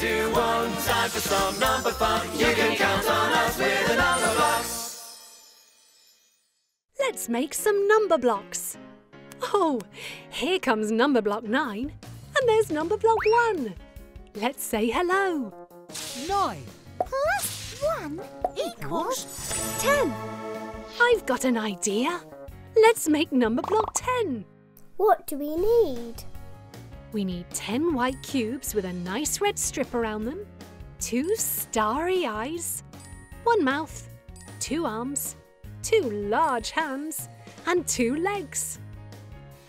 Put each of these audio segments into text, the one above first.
two, one. Time for some number fun. You can count on us with a number box. Let's make some Numberblocks. Oh, here comes Numberblock 9 and there's Numberblock 1. Let's say hello. Nine. Plus one equals Ten. I've got an idea. Let's make Numberblock 10. What do we need? We need 10 white cubes with a nice red strip around them, two starry eyes, one mouth, two arms, two large hands, and two legs.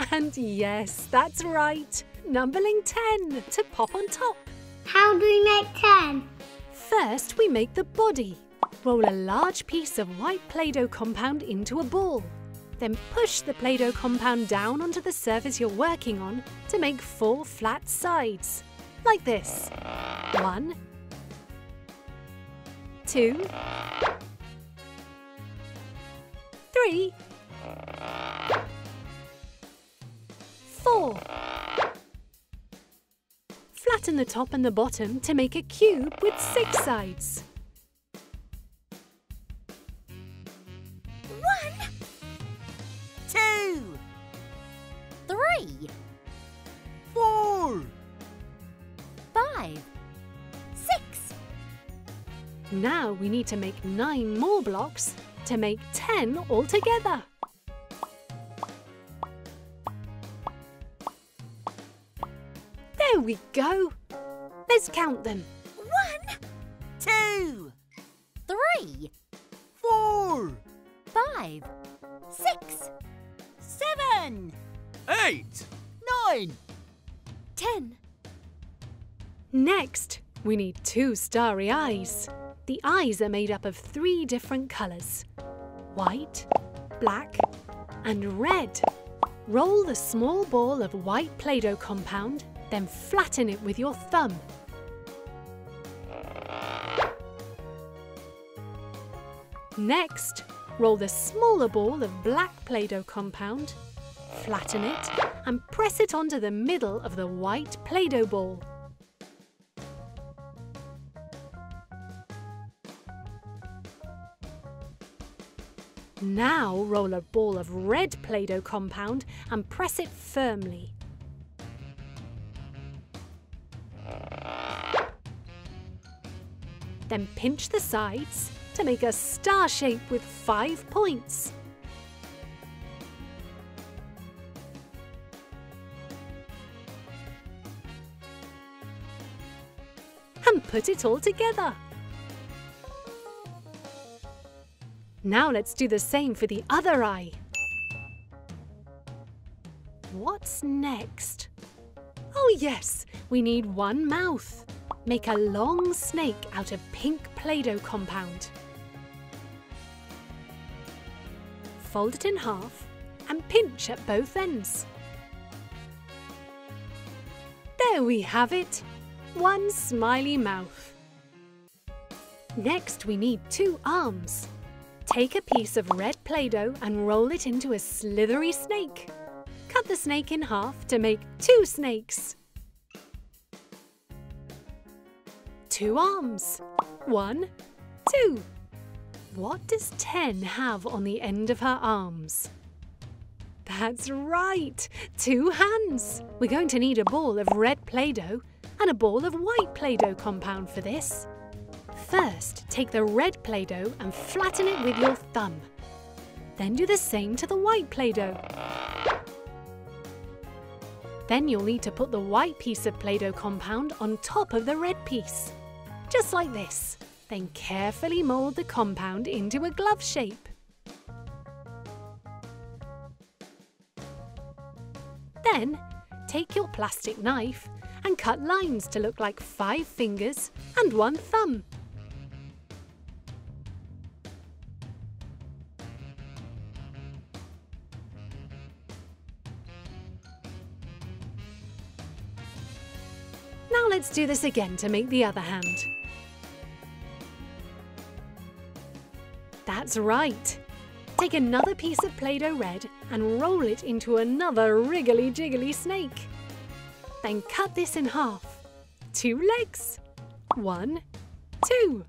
And yes, that's right, numberling 10 to pop on top. How do we make ten? First, we make the body. Roll a large piece of white Play-Doh compound into a ball. Then push the Play-Doh compound down onto the surface you're working on to make four flat sides. Like this. One, two, three, four. Flatten the top and the bottom to make a cube with six sides. One, Two. three, Four. five, six. Now we need to make nine more blocks to make ten altogether. There we go. Let's count them. One, Two. three, Four. five, six, Seven. Eight. Nine. ten. Next, we need two starry eyes. The eyes are made up of three different colours white, black, and red. Roll the small ball of white Play Doh compound, then flatten it with your thumb. Next, roll the smaller ball of black Play Doh compound, flatten it, and press it onto the middle of the white Play Doh ball. Now roll a ball of red Play Doh compound and press it firmly. Then pinch the sides to make a star shape with five points. And put it all together. Now let's do the same for the other eye. What's next? Oh yes, we need one mouth. Make a long snake out of pink Play-Doh compound. Fold it in half and pinch at both ends. There we have it, one smiley mouth. Next we need two arms. Take a piece of red Play-Doh and roll it into a slithery snake. Cut the snake in half to make two snakes. Two arms. One, two. What does 10 have on the end of her arms? That's right, two hands. We're going to need a ball of red Play-Doh and a ball of white Play-Doh compound for this. First, take the red Play-Doh and flatten it with your thumb. Then do the same to the white Play-Doh. Then you'll need to put the white piece of Play-Doh compound on top of the red piece. Just like this. Then carefully mould the compound into a glove shape. Then, take your plastic knife and cut lines to look like five fingers and one thumb. Now let's do this again to make the other hand. That's right. Take another piece of Play-Doh red and roll it into another wriggly jiggly snake. Then cut this in half. Two legs. One, two.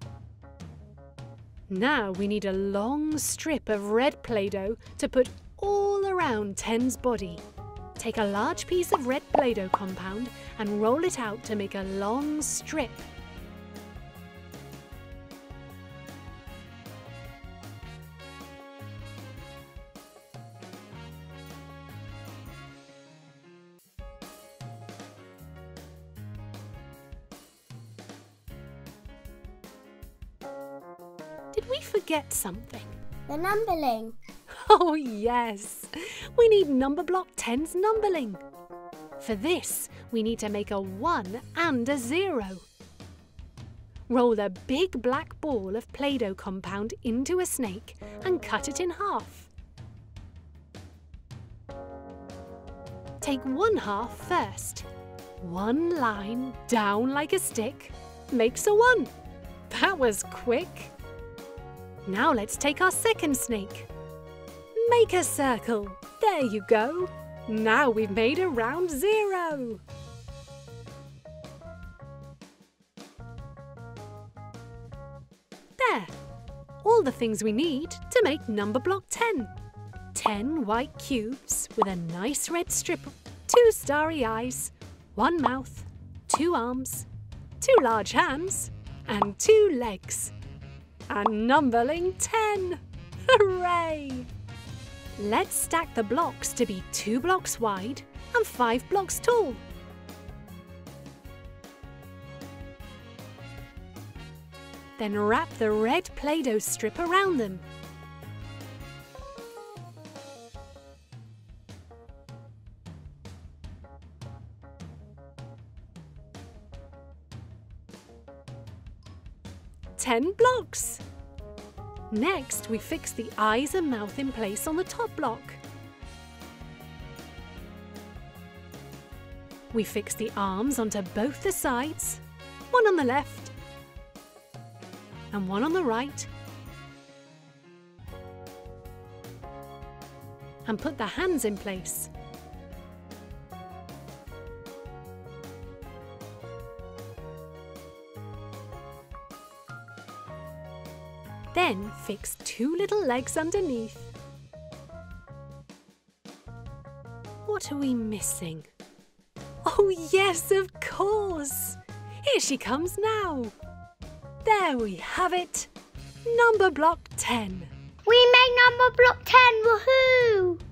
Now we need a long strip of red Play-Doh to put all around 10's body. Take a large piece of red Play-Doh compound and roll it out to make a long strip. Did we forget something? The numberling. Oh, yes. We need Numberblock 10's numberling. For this, we need to make a 1 and a 0. Roll a big black ball of Play-Doh compound into a snake and cut it in half. Take one half first. One line down like a stick makes a 1. That was quick. Now let's take our second snake. Make a circle. There you go. Now we've made a round zero. There. All the things we need to make Numberblock 10. 10 white cubes with a nice red strip, two starry eyes, one mouth, two arms, two large hands, and two legs. And numberling 10! Hooray! Let's stack the blocks to be two blocks wide and five blocks tall. Then wrap the red Play-Doh strip around them. Ten blocks! Next, we fix the eyes and mouth in place on the top block. We fix the arms onto both the sides, one on the left and one on the right. And put the hands in place. Then fix two little legs underneath. What are we missing? Oh yes, of course! Here she comes now. There we have it. Number block 10. We made Numberblock 10, woohoo!